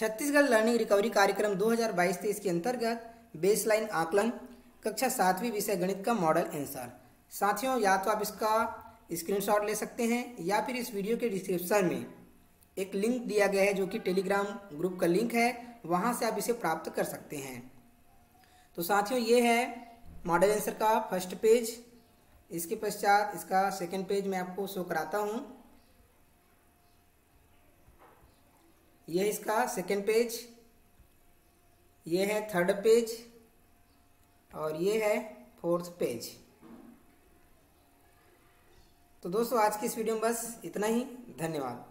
Chhattisgarh learning recovery कार्यक्रम 2022-23 के अंतर्गत बेसलाइन आकलन, कक्षा सातवीं विषय गणित का मॉडल आंसर साथियों, या तो आप इसका स्क्रीनशॉट ले सकते हैं, या फिर इस वीडियो के डिस्क्रिप्शन में एक लिंक दिया गया है जो कि टेलीग्राम ग्रुप का लिंक है, वहाँ से आप इसे प्राप्त कर सकते हैं। तो साथियों, ये है मॉडल आंसर का फ़र्स्ट पेज। इसके पश्चात इसका सेकेंड पेज मैं आपको शो कराता हूँ। यह इसका सेकेंड पेज यह है थर्ड पेज और ये है फोर्थ पेज तो दोस्तों, आज की इस वीडियो में बस इतना ही. धन्यवाद.